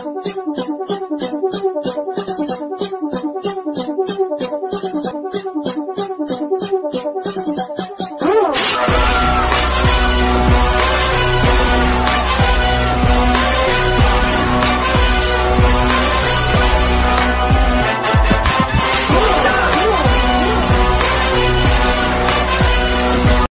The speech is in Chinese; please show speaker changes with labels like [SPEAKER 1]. [SPEAKER 1] 冲冲冲冲。